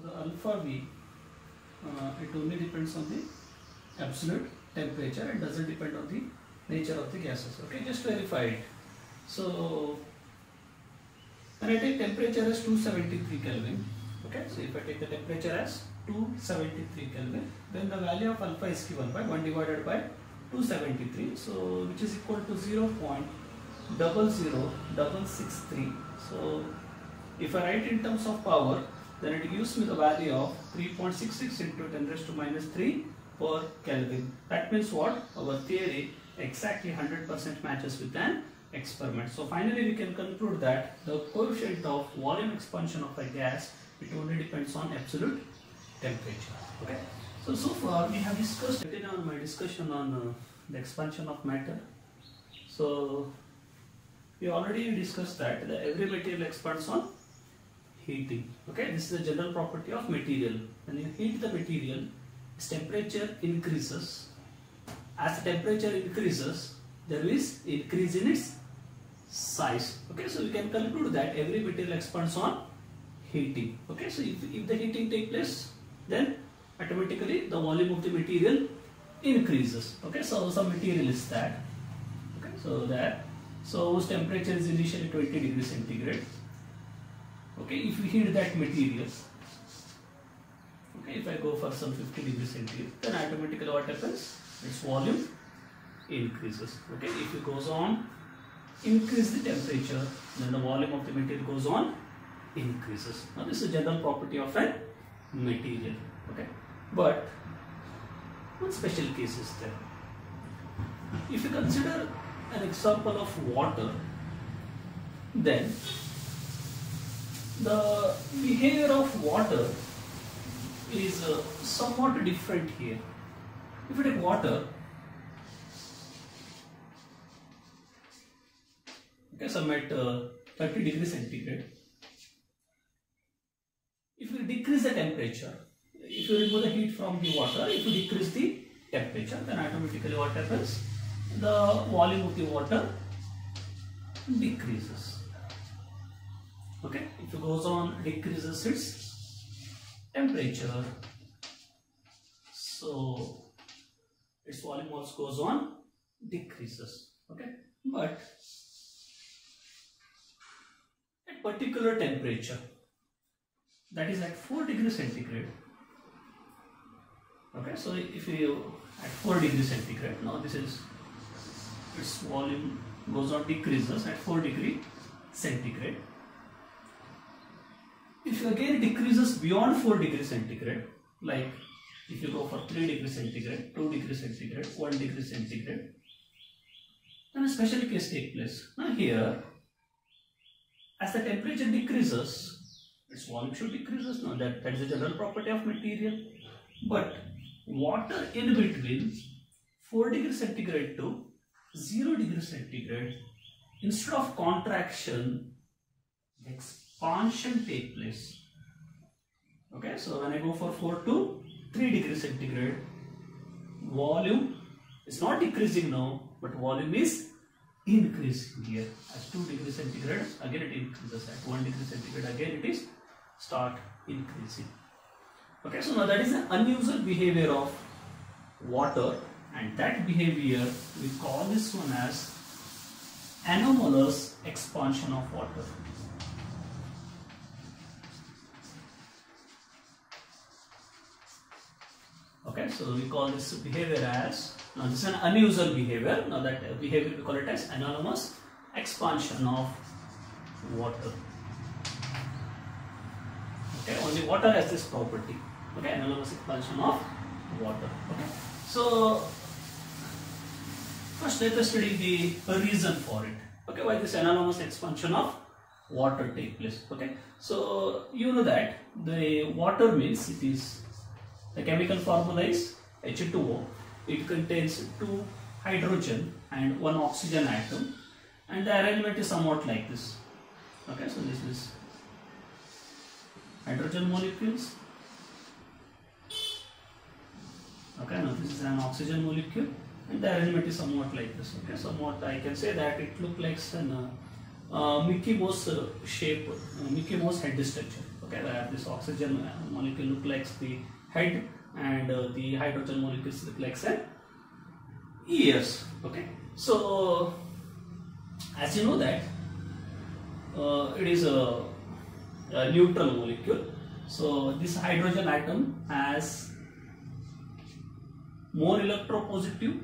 So the alpha V, uh, it only depends on the absolute temperature and doesn't depend on the nature of the gases. Okay, just verify it. So when I take temperature as 273 Kelvin, okay, so if I take the temperature as 273 Kelvin, then the value of alpha is given by 1 divided by 273, so which is equal to 0 0.00663. So if I write in terms of power, then it gives me the value of 3.66 into 10 raised to minus 3 per Kelvin. That means what? Our theory exactly 100% matches with an experiment. So finally we can conclude that the coefficient of volume expansion of a gas, it only depends on absolute temperature. Okay. So, so far we have discussed, getting on my discussion on uh, the expansion of matter. So we already discussed that every material expands on heating. Okay, this is a general property of material. When you heat the material, its temperature increases. As the temperature increases, there is increase in its size. Okay, so we can conclude that every material expands on heating. Okay, so if, if the heating take place, then automatically the volume of the material increases. Okay, so some material is that. Okay, so that so whose temperature is initially 20 degrees centigrade. Okay, if we heat that material, okay, if I go for some 50 degrees centigrade, then automatically what happens? Its volume increases. Okay, if it goes on increase the temperature, then the volume of the material goes on increases. Now this is a general property of a material. Okay, but one special case is there. If you consider an example of water, then the behavior of water is uh, somewhat different here. If you take water, okay, so I'm at uh, 30 degrees centigrade. If you decrease the temperature, if you remove the heat from the water, if you decrease the temperature, then automatically what happens? The volume of the water decreases. Okay, if it goes on decreases its temperature, so its volume also goes on decreases. Okay, but at particular temperature, that is at 4 degrees centigrade. Okay, so if you at 4 degrees centigrade, now this is its volume goes on decreases at 4 degree centigrade. If again decreases beyond 4 degree centigrade, like if you go for 3 degree centigrade, 2 degree centigrade, 1 degree centigrade, then a special case take place. Now here, as the temperature decreases, its volume should decreases. Now that, that is a general property of material. But water in between 4 degree centigrade to 0 degree centigrade, instead of contraction, expansion take place. Okay, so when I go for 4 to 3 degree centigrade, volume is not decreasing now, but volume is increasing here. At 2 degree centigrade, again it increases. At 1 degree centigrade, again it is start increasing. Okay, so now that is an unusual behavior of water and that behavior we call this one as anomalous expansion of water. Okay, so we call this behavior as, now this is an unusual behavior, now that behavior we call it as anomalous expansion of water. Okay, only water has this property. Okay, anomalous expansion of water. Okay, so first let us study the reason for it. Okay, why this anomalous expansion of water take place. Okay, so you know that the water means it is the chemical formula is H2O. It contains two hydrogen and one oxygen atom, and the arrangement is somewhat like this. Okay, so this is hydrogen molecules. Okay, now this is an oxygen molecule and the arrangement is somewhat like this. Okay, somewhat I can say that it looks like an uh, uh, Mickey Mouse uh, shape, uh, Mickey Mouse head structure. Okay, where this oxygen molecule looks like the head and uh, the hydrogen molecules like the ears. Okay, so as you know that uh, it is a, a neutral molecule. So this hydrogen atom has more electropositive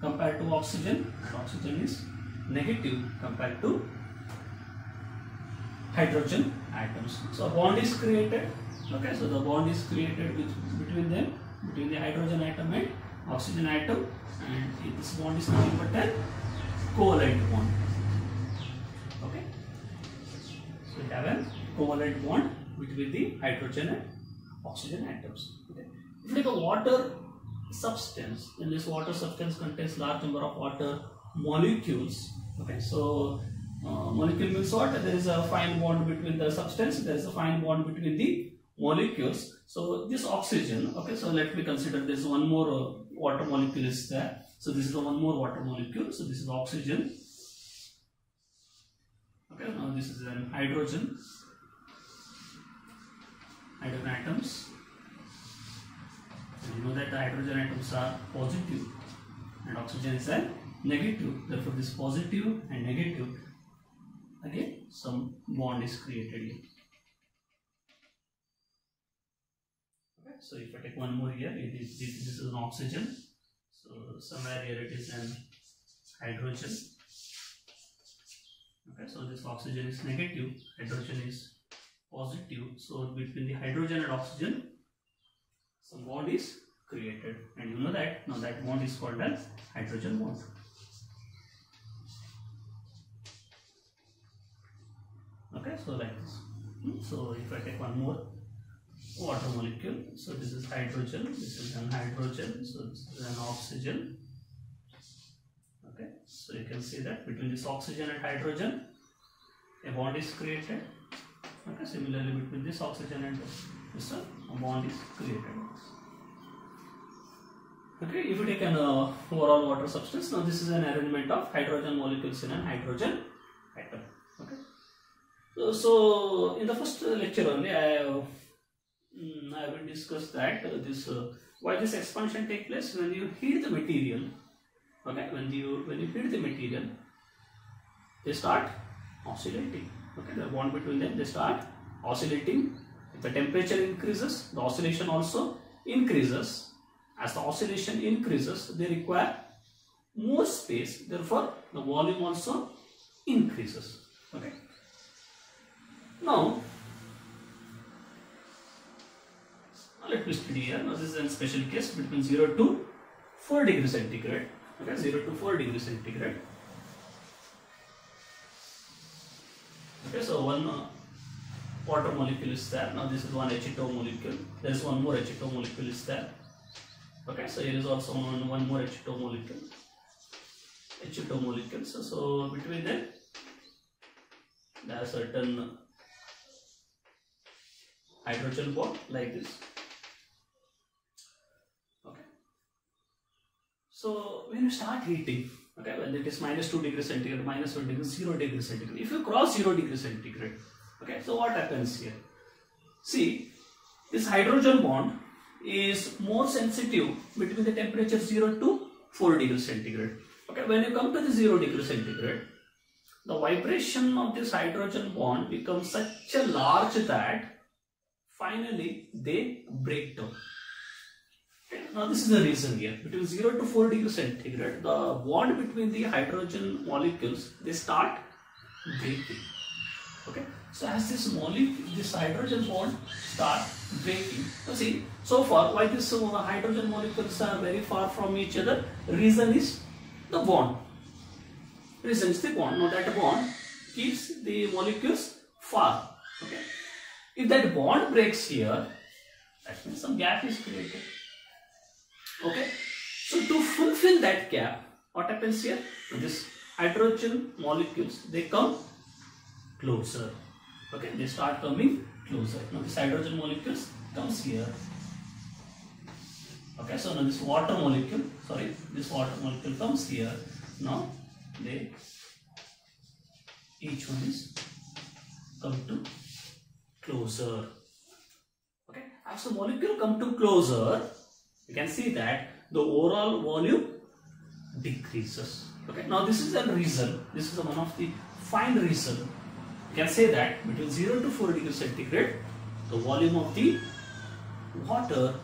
compared to oxygen oxygen is negative compared to hydrogen atoms. So a bond is created. Okay, so the bond is created with, between them, between the hydrogen atom and oxygen atom, and this bond is nothing but a covalent bond. Okay, so we have a covalent bond between the hydrogen and oxygen atoms. Okay, if you take a water substance, then this water substance contains large number of water molecules. Okay, so uh, molecule means what? There is a fine bond between the substance, there is a fine bond between the molecules. So this oxygen, okay, so let me consider this one more uh, water molecule is there. So this is the one more water molecule. So this is oxygen. Okay, now this is an hydrogen. Hydrogen atoms. And you know that the hydrogen atoms are positive and oxygen is a negative. Therefore, this positive and negative some bond is created here. Okay, so if I take one more here, it is this, this is an oxygen. So somewhere here it is an hydrogen. Okay, so this oxygen is negative, hydrogen is positive. So between the hydrogen and oxygen, some bond is created, and you know that now that bond is called as hydrogen bond. So like this Hmm, so if I take one more water molecule so this is hydrogen this is an hydrogen so this is an oxygen. Okay so you can see that between this oxygen and hydrogen a bond is created. Okay similarly between this oxygen and this one a bond is created. Okay if you take an uh, overall water substance now this is an arrangement of hydrogen molecules in an hydrogen so, in the first lecture only, I have, mm, I will discuss that uh, this uh, why this expansion take place when you heat the material. Okay, when you when you heat the material, they start oscillating. Okay, the bond between them they start oscillating. If the temperature increases, the oscillation also increases. As the oscillation increases, they require more space. Therefore, the volume also increases. Okay. Now, let me study here. Now, this is a special case between 0 to 4 degree centigrade. Okay, 0 to 4 degree centigrade. Okay, so one uh, water molecule is there. Now, this is one H2O molecule. There is one more H2O molecule is there. Okay, so here is also one, one more H2O molecule. H2O molecule. So, so between them, there are certain hydrogen bond like this. Okay. So when you start heating, okay, when it is minus 2 degrees centigrade, minus 1 degree, 0 degree centigrade. If you cross 0 degree centigrade, okay, so what happens here? See, this hydrogen bond is more sensitive between the temperature 0 to 4 degree centigrade. Okay, when you come to the 0 degree centigrade, the vibration of this hydrogen bond becomes such a large that finally they break down. Now this is the reason here. Between 0 to 4 degree centigrade, the bond between the hydrogen molecules, they start breaking. Okay. So as this molecule, this hydrogen bond start breaking. So see, so far why this uh, hydrogen molecules are very far from each other? Reason is the bond. Reason is the bond. Now that bond keeps the molecules far. Okay. If that bond breaks here, that means some gap is created. Okay. So to fulfill that gap, what happens here? This hydrogen molecules they come closer. Okay, they start coming closer. Now this hydrogen molecules comes here. Okay, so now this water molecule, sorry, this water molecule comes here. Now they each one is come to closer. Okay, as the molecule come to closer, you can see that the overall volume decreases. Okay, now this is a reason, this is one of the fine reason. You can say that between 0 to 4 degrees centigrade, the volume of the water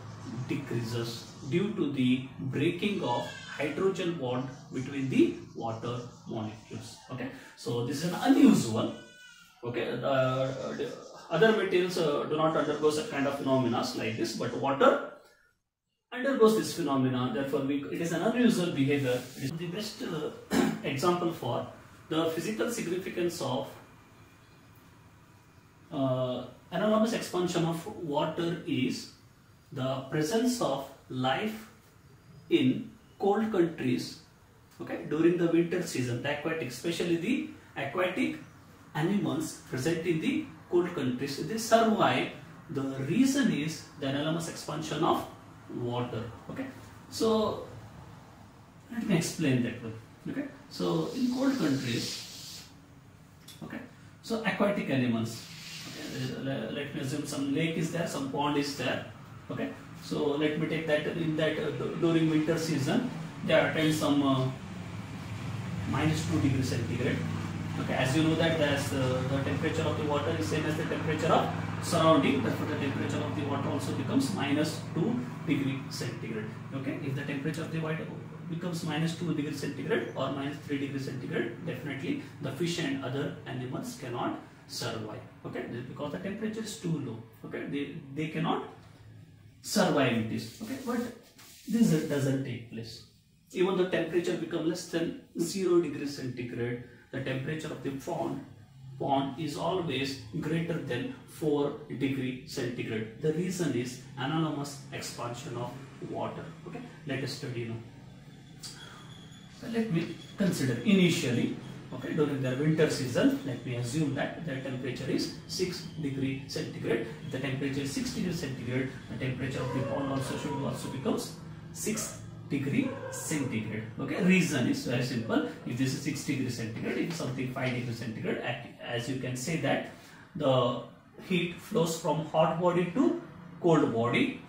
decreases due to the breaking of hydrogen bond between the water molecules. Okay, so this is an unusual. Okay, the, the other materials uh, do not undergo such kind of phenomena like this, but water undergoes this phenomena. Therefore, we, it is an unusual behavior. It is the best uh, example for the physical significance of uh, anomalous expansion of water is the presence of life in cold countries okay during the winter season the aquatic especially the aquatic animals present in the cold countries. They survive the reason is the anomalous expansion of water. Okay? So let me explain that one. Okay? So in cold countries okay? So aquatic animals. Okay, let me assume some lake is there some pond is there. Okay? So let me take that in that uh, during winter season they attain some uh, minus 2 degrees centigrade okay. As you know that as uh, the temperature of the water is same as the temperature of surrounding therefore the temperature of the water also becomes minus 2 degree centigrade. Okay? If the temperature of the water becomes minus 2 degree centigrade or minus 3 degree centigrade definitely the fish and other animals cannot survive. Okay? Because the temperature is too low. Okay? They they cannot survive this. Okay? But this doesn't take place. Even the temperature become less than 0 degree centigrade the temperature of the pond pond is always greater than 4 degree centigrade. The reason is anomalous expansion of water. Okay let us study now. So let me consider initially okay during the winter season let me assume that the temperature is 6 degree centigrade. The temperature is 6 degree centigrade the temperature of the pond also should also becomes 6 degree centigrade. Okay? Reason is very simple. If this is 6 degree centigrade if something 5 degree centigrade. As you can say that the heat flows from hot body to cold body.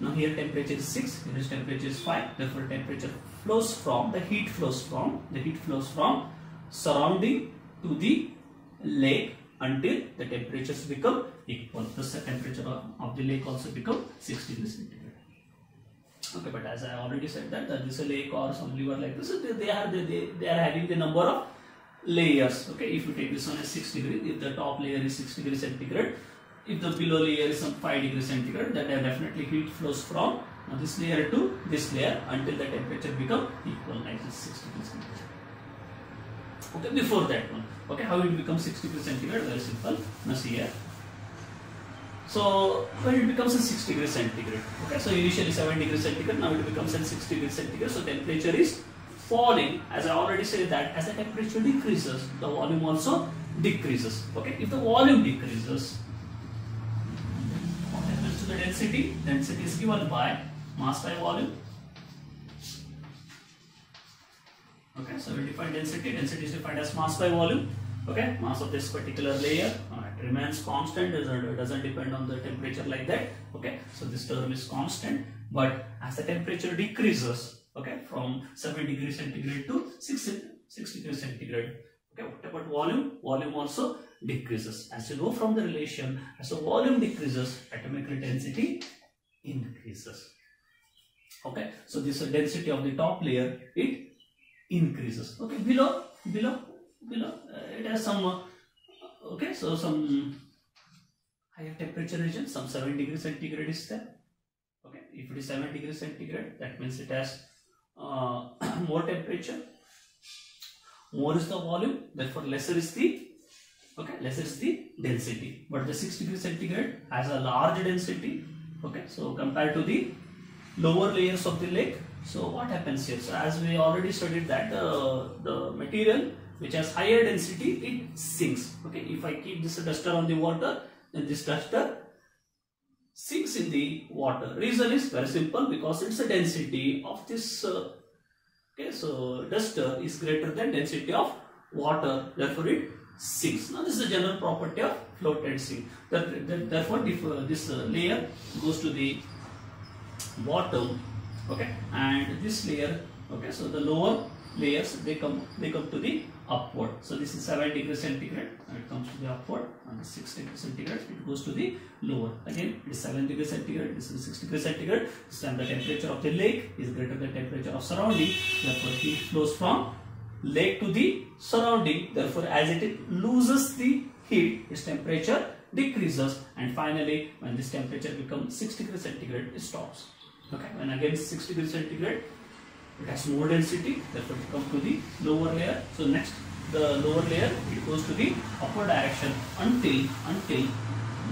Now here temperature is 6 here is temperature is 5 therefore temperature flows from the heat flows from the heat flows from surrounding to the lake until the temperatures become equal. The temperature of the lake also become 6 degrees. Okay, but as I already said that, that this lake or some river like this, they, they are they, they, they are having the number of layers. Okay, if you take this one as 6 degree, if the top layer is 6 degree centigrade, if the below layer is some 5 degree centigrade, then definitely heat flows from this layer to this layer until the temperature become equal like this 6 degree centigrade. Okay before that one. Okay how it becomes 6 degree centigrade? Very simple. Now see here so when it becomes a 6 degree centigrade. Okay so initially 7 degree centigrade now it becomes a 6 degree centigrade. So temperature is falling. As i already said that as the temperature decreases the volume also decreases. Okay if the volume decreases what happens to the density? Density is given by mass by volume. Okay so we define density. Density is defined as mass by volume. Okay mass of this particular layer remains constant doesn't, doesn't depend on the temperature like that okay? So this term is constant but as the temperature decreases okay from 7 degrees centigrade to 6 6 degrees centigrade okay? What about volume? Volume also decreases. As you know from the relation as the volume decreases atomic density increases okay? So this is density of the top layer it increases. Okay below below below uh, it has some uh, okay so some higher temperature region some 7 degree centigrade is there okay if it is 7 degree centigrade that means it has uh, more temperature more is the volume therefore lesser is the okay lesser is the density but the 6 degree centigrade has a large density okay so compared to the lower layers of the lake so what happens here? So as we already studied that uh, the material which has higher density it sinks. Okay, if I keep this duster on the water, then this duster sinks in the water. Reason is very simple because it's a density of this. Uh, okay, so duster is greater than density of water. Therefore, it sinks. Now this is the general property of float and sink. Therefore, if uh, this uh, layer goes to the bottom, okay, and this layer, okay, so the lower layers they come they come to the upward. So this is 7 degrees centigrade it comes to the upward and 6 degrees centigrade it goes to the lower. Again it is 7 degrees centigrade this is 6 degrees centigrade. This time the temperature of the lake is greater than temperature of surrounding therefore heat flows from lake to the surrounding therefore as it loses the heat its temperature decreases and finally when this temperature becomes 6 degrees centigrade it stops. Okay when again 6 degrees centigrade it has more density therefore it comes to the lower layer. So next the lower layer it goes to the upper direction until until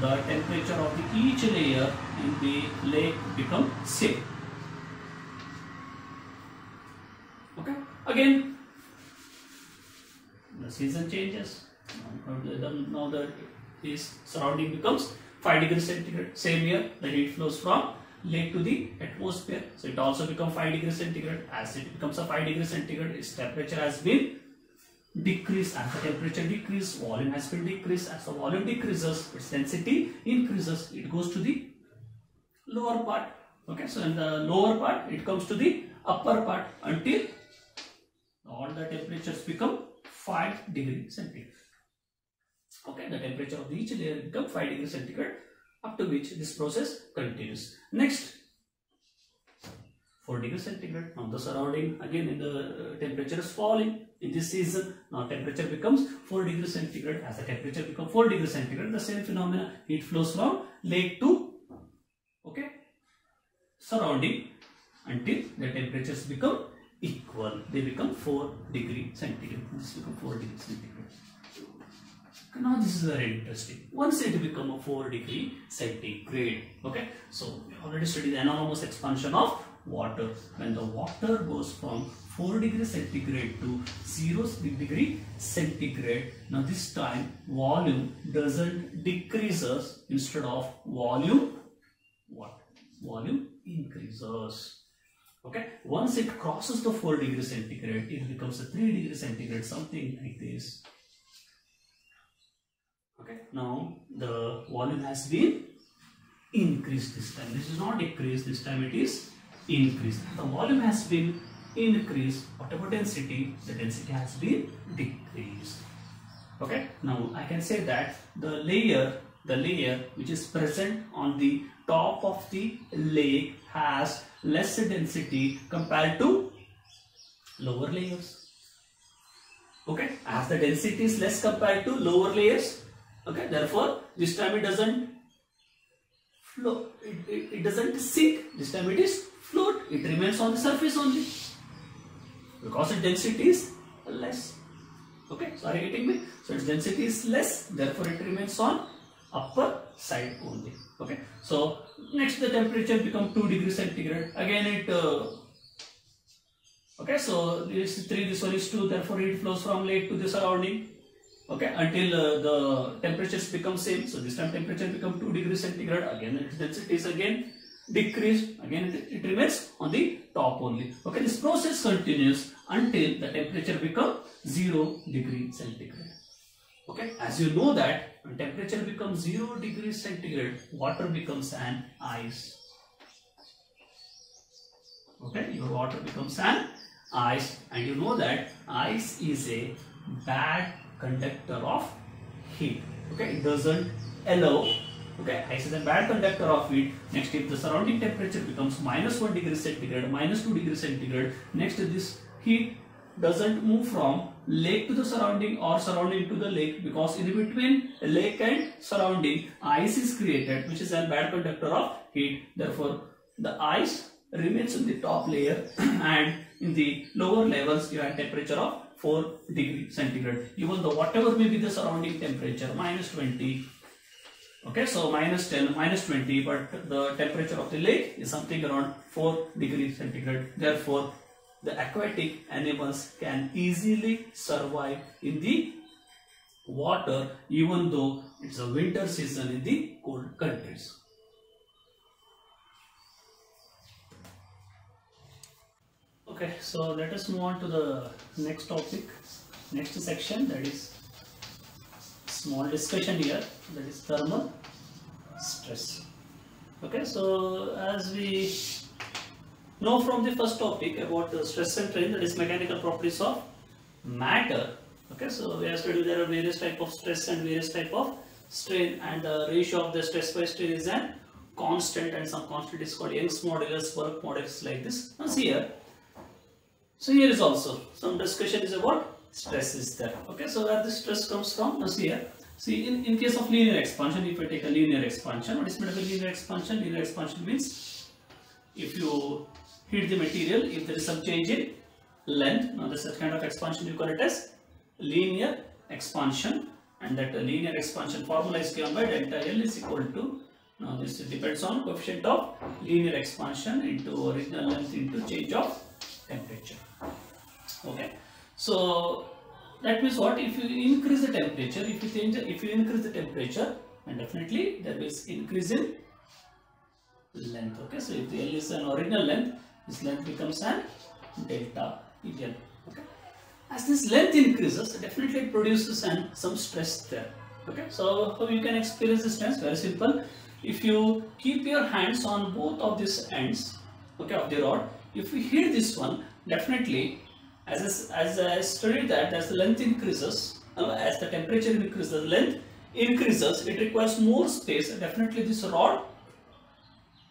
the temperature of the each layer in the lake become same. Okay? Again the season changes. Now the this surrounding becomes 5 degrees centigrade same here the heat flows from lake to the atmosphere. So it also becomes 5 degrees centigrade. As it becomes a 5 degrees centigrade, its temperature has been decreased. As the temperature decreases, volume has been decreased. As the volume decreases, its density increases. It goes to the lower part. Okay, so in the lower part, it comes to the upper part until all the temperatures become 5 degrees centigrade. Okay, the temperature of each layer become 5 degrees centigrade up to which this process continues. Next, 4 degrees centigrade. Now the surrounding again in the uh, temperature is falling in this season. Now temperature becomes 4 degrees centigrade. As the temperature becomes 4 degrees centigrade, the same phenomena heat flows from lake to okay surrounding until the temperatures become equal. They become 4 degree centigrade. This become 4 degree centigrade. Now this is very interesting. Once it become a 4 degree centigrade, okay. So we already studied the anomalous expansion of water. When the water goes from 4 degree centigrade to 0 degree centigrade, now this time volume doesn't decreases instead of volume, what? Volume increases. Okay, once it crosses the 4 degree centigrade, it becomes a 3 degree centigrade, something like this. Okay, now the volume has been increased this time. This is not decreased, this time it is increased. The volume has been increased, whatever density, the density has been decreased. Okay, now I can say that the layer, the layer which is present on the top of the lake has less density compared to lower layers. Okay, as the density is less compared to lower layers, okay therefore this time it doesn't flow it, it, it doesn't sink. This time it is float. It remains on the surface only. Because its density is less. Okay sorry getting me? So its density is less therefore it remains on upper side only. Okay so next the temperature become 2 degrees centigrade. Again it uh, okay so this 3 this one is 2 therefore it flows from lake to the surrounding okay until uh, the temperatures become same so this time temperature become 2 degrees centigrade again its density is again decreased again it, it, remains on the top only. Okay this process continues until the temperature become 0 degree centigrade. Okay as you know that when temperature becomes 0 degrees centigrade water becomes an ice. Okay your water becomes an ice and you know that ice is a bad conductor of heat. Okay it doesn't allow okay ice is a bad conductor of heat. Next if the surrounding temperature becomes minus 1 degree centigrade minus 2 degree centigrade next this heat doesn't move from lake to the surrounding or surrounding to the lake because in between lake and surrounding ice is created which is a bad conductor of heat. Therefore the ice remains in the top layer and in the lower levels you have temperature of 4 degree centigrade. Even though whatever may be the surrounding temperature, minus 20, okay, so minus 10, minus 20, but the temperature of the lake is something around 4 degree centigrade. Therefore, the aquatic animals can easily survive in the water even though it's a winter season in the cold countries. Okay, so let us move on to the next topic, next section that is small discussion here that is thermal stress. Okay, so as we know from the first topic about the stress and strain that is mechanical properties of matter. Okay, so we have studied there are various type of stress and various type of strain and the ratio of the stress by strain is an constant and some constant is called Young's modulus, bulk modulus like this. Now see here. So here is also some discussion is about stress is there. Okay, so where the stress comes from? Now see here. See in, in case of linear expansion, if I take a linear expansion, what is meant by linear expansion? Linear expansion means if you heat the material, if there is some change in length, now this kind of expansion you call it as linear expansion and that linear expansion formula is given by delta L is equal to now this depends on coefficient of linear expansion into original length into change of temperature. Okay. So that means what if you increase the temperature, if you change if you increase the temperature and definitely there is increase in length. Okay. So if the L is an original length, this length becomes an delta L. Okay. As this length increases, definitely it produces an some stress there. Okay. So how you can experience the stress? Very simple. If you keep your hands on both of these ends, okay, of the rod, if we hit this one, definitely as I, as I studied that as the length increases, uh, as the temperature increases, the length increases, it requires more space. Definitely this rod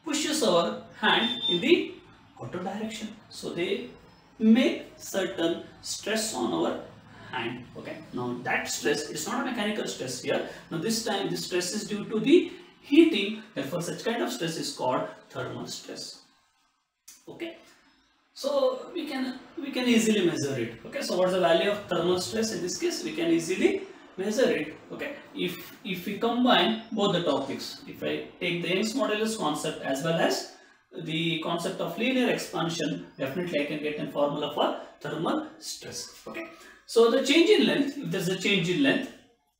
pushes our hand in the outer direction. So they make certain stress on our hand. Okay. Now that stress is not a mechanical stress here. Now this time this stress is due to the heating. Therefore such kind of stress is called thermal stress. Okay. So we can we can easily measure it. Okay. So what's the value of thermal stress in this case? We can easily measure it. Okay. If if we combine both the topics, if I take the Young's modulus concept as well as the concept of linear expansion, definitely I can get a formula for thermal stress. Okay. So the change in length, if there's a change in length,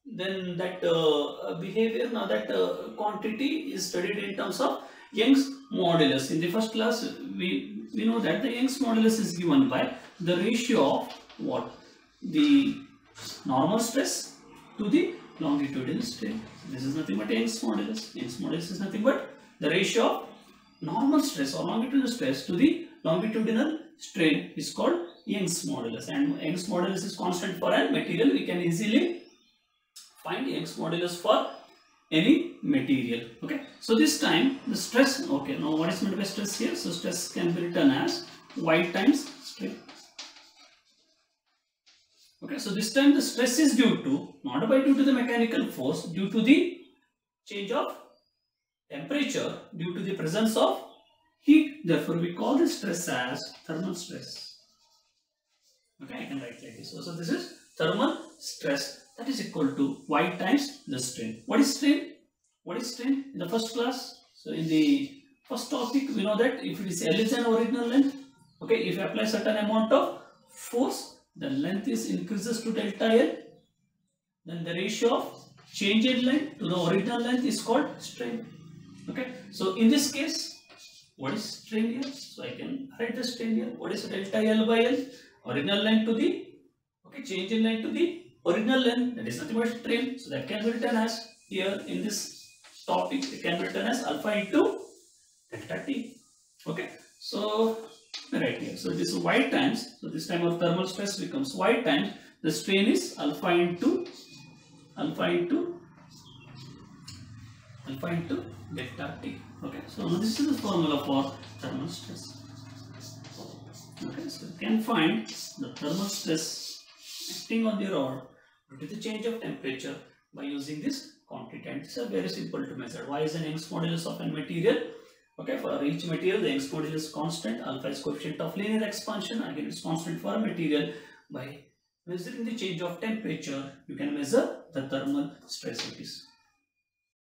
then that uh, behavior, now that uh, quantity is studied in terms of Young's modulus. In the first class, we, we know that the Young's modulus is given by the ratio of what? The normal stress to the longitudinal strain. This is nothing but Young's modulus. Young's modulus is nothing but the ratio of normal stress or longitudinal stress to the longitudinal strain is called Young's modulus and Young's modulus is constant for a material. We can easily find the Young's modulus for any material. Okay. So this time the stress, okay, now what is meant by stress here? So stress can be written as Y times strain. Okay, so this time the stress is due to, not by due to the mechanical force, due to the change of temperature due to the presence of heat. Therefore, we call this stress as thermal stress. Okay, I can write like this. So, so this is thermal stress that is equal to Y times the strain. What is strain? What is strain? In the first class, so in the first topic, we know that if it is L is an original length, okay, if you apply certain amount of force, the length is increases to delta L, then the ratio of change in length to the original length is called strain. Okay, so in this case, what is strain here? So I can write the strain here. What is delta L by L? Original length to the, okay, change in length to the original length, that is nothing but strain. So that can be written as here in this topic, it can be written as alpha into delta T. Okay, so right here. So this is Y times, so this time our thermal stress becomes Y times, the strain is alpha into alpha into alpha into delta T. Okay, so this is the formula for thermal stress. Okay, so you can find the thermal stress acting on the rod due to the change of temperature by using this and it's very simple to measure. Y is an Young's modulus of a material. Okay, for each material the Young's modulus is constant, alpha is coefficient of linear expansion, again it's constant for a material. By measuring the change of temperature, you can measure the thermal stress it is.